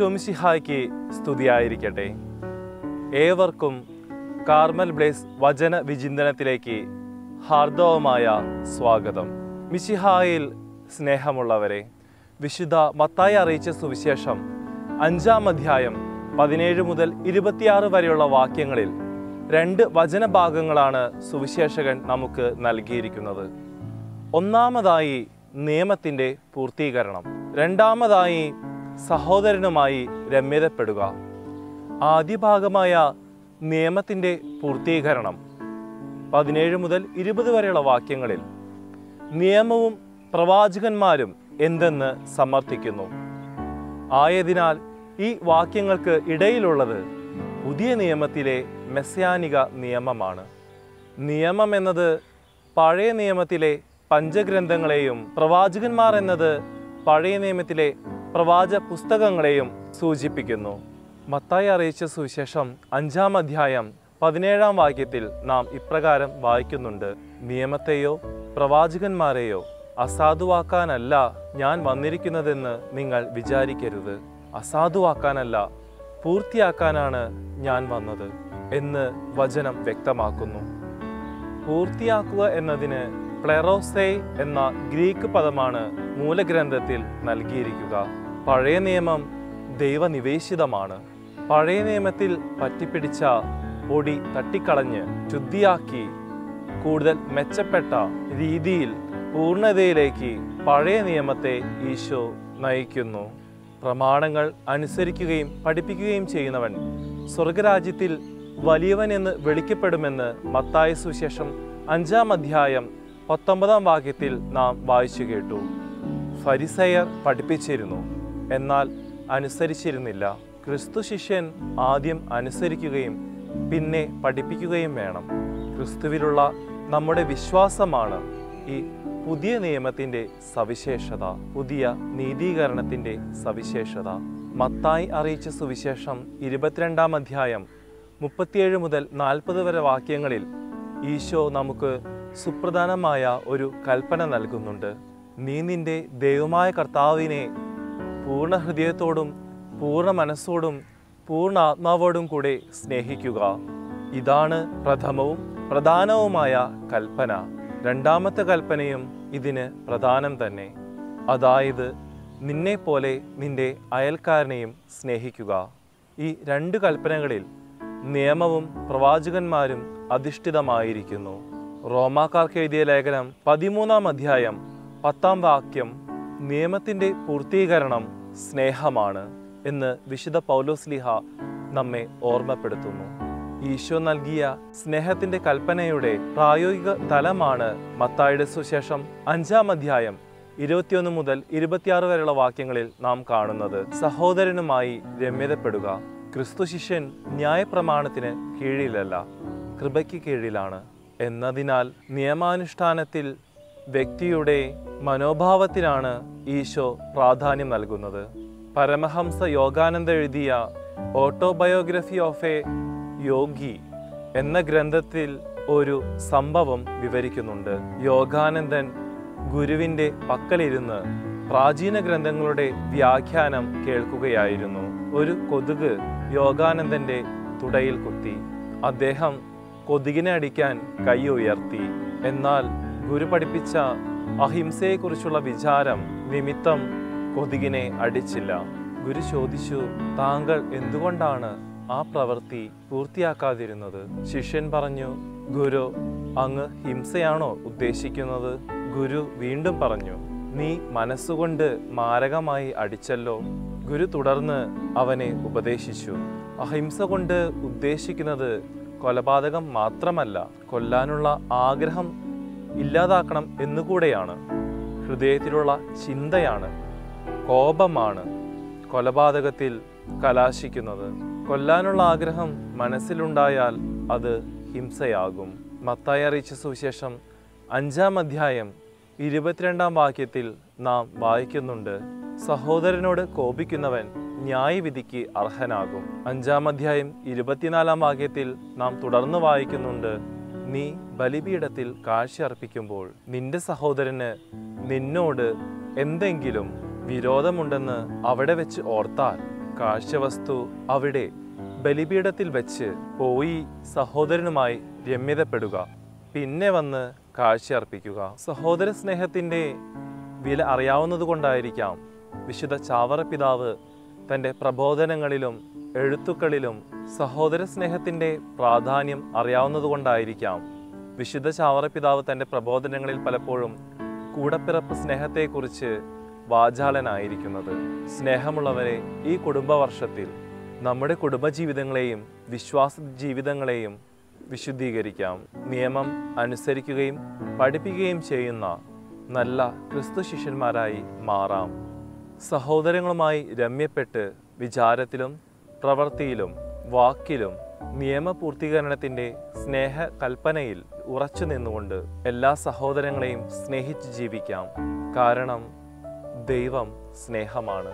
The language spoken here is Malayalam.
ഈശോമിശിഹായ്ക്ക് സ്തുതിയായിരിക്കട്ടെ. ഏവർക്കും കാർമൽ ബ്ലേസ് വചന വിചിന്തനത്തിലേക്ക് ഹാർദവമായ സ്വാഗതം. മിശിഹായിൽ സ്നേഹമുള്ളവരെ വിശുദ്ധ മത്തായി അറിയിച്ച സുവിശേഷം അഞ്ചാം അധ്യായം പതിനേഴ് മുതൽ ഇരുപത്തിയാറ് വരെയുള്ള വാക്യങ്ങളിൽ രണ്ട് വചനഭാഗങ്ങളാണ് സുവിശേഷകൻ നമുക്ക് നൽകിയിരിക്കുന്നത്. ഒന്നാമതായി നിയമത്തിന്റെ പൂർത്തീകരണം രണ്ടാമതായി സഹോദരനുമായി രമ്യതപ്പെടുക. ആദ്യ ഭാഗമായ നിയമത്തിന്റെ പൂർത്തീകരണം. പതിനേഴ് മുതൽ ഇരുപത് വരെയുള്ള വാക്യങ്ങളിൽ നിയമവും പ്രവാചകന്മാരും എന്തെന്ന് സമർത്ഥിക്കുന്നു. ആയതിനാൽ ഈ വാക്യങ്ങൾക്ക് ഇടയിലുള്ളത് പുതിയ നിയമത്തിലെ മെസ്യാനിക നിയമമാണ്. നിയമം എന്നത് പഴയ നിയമത്തിലെ പഞ്ചഗ്രന്ഥങ്ങളെയും പ്രവാചകന്മാർ എന്നത് പഴയ നിയമത്തിലെ പ്രവാച പുസ്തകങ്ങളെയും സൂചിപ്പിക്കുന്നു. മത്തായി അറിയിച്ച സുവിശേഷം അഞ്ചാം അധ്യായം പതിനേഴാം വാക്യത്തിൽ നാം ഇപ്രകാരം വായിക്കുന്നുണ്ട്. നിയമത്തെയോ പ്രവാചകന്മാരെയോ അസാധുവാക്കാനല്ല ഞാൻ വന്നിരിക്കുന്നതെന്ന് നിങ്ങൾ വിചാരിക്കരുത്. അസാധുവാക്കാനല്ല പൂർത്തിയാക്കാനാണ് ഞാൻ വന്നത് എന്ന് വചനം വ്യക്തമാക്കുന്നു. പൂർത്തിയാക്കുക എന്നതിന് പ്ലെറോസെ എന്ന ഗ്രീക്ക് പദമാണ് മൂലഗ്രന്ഥത്തിൽ നൽകിയിരിക്കുക. പഴയ നിയമം ദൈവനിവേശിതമാണ്. പഴയ നിയമത്തിൽ പറ്റിപ്പിടിച്ച പൊടി തട്ടിക്കളഞ്ഞ് ശുദ്ധിയാക്കി കൂടുതൽ മെച്ചപ്പെട്ട രീതിയിൽ പൂർണതയിലേക്ക് പഴയ നിയമത്തെ ഈശോ നയിക്കുന്നു. പ്രമാണങ്ങൾ അനുസരിക്കുകയും പഠിപ്പിക്കുകയും ചെയ്യുന്നവൻ സ്വർഗരാജ്യത്തിൽ വലിയവൻ എന്ന് വിളിക്കപ്പെടുമെന്ന് മത്തായ സുശേഷം അഞ്ചാം അധ്യായം പത്തൊമ്പതാം വാക്യത്തിൽ നാം വായിച്ചു കേട്ടു. ഫരിസയർ പഠിപ്പിച്ചിരുന്നു എന്നാൽ അനുസരിച്ചിരുന്നില്ല. ക്രിസ്തു ശിഷ്യൻ ആദ്യം അനുസരിക്കുകയും പിന്നെ പഠിപ്പിക്കുകയും വേണം. ക്രിസ്തുവിലുള്ള നമ്മുടെ വിശ്വാസമാണ് ഈ പുതിയ നിയമത്തിന്റെ സവിശേഷത പുതിയ നീതീകരണത്തിന്റെ സവിശേഷത. മത്തായി അറിയിച്ച സുവിശേഷം ഇരുപത്തിരണ്ടാം അധ്യായം മുപ്പത്തിയേഴ് മുതൽ നാൽപ്പത് വരെ വാക്യങ്ങളിൽ ഈശോ നമുക്ക് സുപ്രധാനമായ ഒരു കൽപ്പന നൽകുന്നുണ്ട്. നീ നിന്റെ ദൈവമായ കർത്താവിനെ പൂർണ ഹൃദയത്തോടും പൂർണ മനസ്സോടും പൂർണ ആത്മാവോടും കൂടെ സ്നേഹിക്കുക. ഇതാണ് പ്രഥമവും പ്രധാനവുമായ കൽപ്പന. രണ്ടാമത്തെ കൽപ്പനയും ഇതിന് പ്രധാനം തന്നെ. അതായത് നിന്നെ പോലെ നിന്റെ അയൽക്കാരനെയും സ്നേഹിക്കുക. ഈ രണ്ട് കൽപ്പനകളിൽ നിയമവും പ്രവാചകന്മാരും അധിഷ്ഠിതമായിരിക്കുന്നു. റോമാക്കാർക്ക് എഴുതിയ ലേഖനം പതിമൂന്നാം അധ്യായം പത്താം വാക്യം നിയമത്തിന്റെ പൂർത്തീകരണം സ്നേഹമാണ് എന്ന് വിശുദ്ധ പൗലോസ്ലിഹ നമ്മെ ഓർമ്മപ്പെടുത്തുന്നു. ഈശോ നൽകിയ സ്നേഹത്തിന്റെ കൽപ്പനയുടെ പ്രായോഗിക തലമാണ് മത്തായുടെ സുശേഷം അഞ്ചാം അധ്യായം ഇരുപത്തിയൊന്ന് മുതൽ ഇരുപത്തിയാറ് വരെയുള്ള വാക്യങ്ങളിൽ നാം കാണുന്നത്. സഹോദരനുമായി രമ്യതപ്പെടുക. ക്രിസ്തു ശിഷ്യൻ ന്യായപ്രമാണത്തിന് കീഴിലല്ല കൃപയ്ക്ക് കീഴിലാണ്. എന്നതിനാൽ നിയമാനുഷ്ഠാനത്തിൽ വ്യക്തിയുടെ മനോഭാവത്തിനാണ് ഈശോ പ്രാധാന്യം നൽകുന്നത്. പരമഹംസ യോഗാനന്ദ എഴുതിയ ഓട്ടോബയോഗ്രഫി ഓഫ് എ യോഗി എന്ന ഗ്രന്ഥത്തിൽ ഒരു സംഭവം വിവരിക്കുന്നുണ്ട്. യോഗാനന്ദൻ ഗുരുവിന്റെ പക്കലിരുന്ന് പ്രാചീന ഗ്രന്ഥങ്ങളുടെ വ്യാഖ്യാനം കേൾക്കുകയായിരുന്നു. ഒരു കൊതുക് യോഗാനന്ദന്റെ തുടയിൽ കുത്തി. അദ്ദേഹം കൊതുകിനെ അടിക്കാൻ കൈ ഉയർത്തി. എന്നാൽ ഗുരു പഠിപ്പിച്ച അഹിംസയെക്കുറിച്ചുള്ള വിചാരം നിമിത്തം കൊതുകിനെ അടിച്ചില്ല. ഗുരു ചോദിച്ചു താങ്കൾ എന്തുകൊണ്ടാണ് ആ പ്രവൃത്തി പൂർത്തിയാക്കാതിരുന്നത്? ശിഷ്യൻ പറഞ്ഞു ഗുരു അങ്ങ് ഹിംസയാണോ ഉദ്ദേശിക്കുന്നത്? ഗുരു വീണ്ടും പറഞ്ഞു നീ മനസ്സുകൊണ്ട് മാരകമായി അടിച്ചല്ലോ. ഗുരു തുടർന്ന് അവനെ ഉപദേശിച്ചു. അഹിംസ കൊണ്ട് ഉദ്ദേശിക്കുന്നത് കൊലപാതകം മാത്രമല്ല കൊല്ലാനുള്ള ആഗ്രഹം ഇല്ലാതാക്കണം എന്നുകൂടെയാണ്. ഹൃദയത്തിലുള്ള ചിന്തയാണ് കോപമാണ് കൊലപാതകത്തിൽ കലാശിക്കുന്നത്. കൊല്ലാനുള്ള ആഗ്രഹം മനസ്സിലുണ്ടായാൽ അത് ഹിംസയാകും. മത്തായി അറിയിച്ച സുവിശേഷം അഞ്ചാം അധ്യായം ഇരുപത്തിരണ്ടാം വാക്യത്തിൽ നാം വായിക്കുന്നുണ്ട് സഹോദരനോട് കോപിക്കുന്നവൻ ന്യായവിധിക്ക് അർഹനാകും. അഞ്ചാം അധ്യായം ഇരുപത്തിനാലാം വാക്യത്തിൽ നാം തുടർന്ന് വായിക്കുന്നുണ്ട് നീ ബലിപീഠത്തിൽ കാഴ്ച അർപ്പിക്കുമ്പോൾ നിന്റെ സഹോദരന് നിന്നോട് എന്തെങ്കിലും വിരോധമുണ്ടെന്ന് അവിടെ വെച്ച് ഓർത്താൽ കാഴ്ചവസ്തു അവിടെ ബലിപീഠത്തിൽ വെച്ച് പോയി സഹോദരനുമായി രമ്യതപ്പെടുക പിന്നെ വന്ന് കാഴ്ചയർപ്പിക്കുക സഹോദര സ്നേഹത്തിന്റെ വില അറിയാവുന്നതുകൊണ്ടായിരിക്കാം വിശുദ്ധ ചാവറ പിതാവ് തന്റെ പ്രബോധനങ്ങളിലും എഴുത്തുക്കളിലും സഹോദര സ്നേഹത്തിന്റെ പ്രാധാന്യം അറിയാവുന്നതുകൊണ്ടായിരിക്കാം. വിശുദ്ധ ചാവറ പിതാവ് തന്റെ പ്രബോധനങ്ങളിൽ പലപ്പോഴും കൂടപ്പിറപ്പ് സ്നേഹത്തെക്കുറിച്ച് വാചാലനായിരിക്കുന്നത്. സ്നേഹമുള്ളവരെ ഈ കുടുംബവർഷത്തിൽ നമ്മുടെ കുടുംബജീവിതങ്ങളെയും വിശ്വാസ ജീവിതങ്ങളെയും വിശുദ്ധീകരിക്കാം. നിയമം അനുസരിക്കുകയും പഠിപ്പിക്കുകയും ചെയ്യുന്ന നല്ല ക്രിസ്തു ശിഷ്യന്മാരായി മാറാം. സഹോദരങ്ങളുമായി രമ്യപ്പെട്ട് വിചാരത്തിലും പ്രവൃത്തിയിലും വാക്കിലും നിയമപൂർത്തീകരണത്തിന്റെ സ്നേഹ കൽപ്പനയിൽ ഉറച്ചു നിന്നുകൊണ്ട് എല്ലാ സഹോദരങ്ങളെയും സ്നേഹിച്ച് ജീവിക്കാം. കാരണം ദൈവം സ്നേഹമാണ്.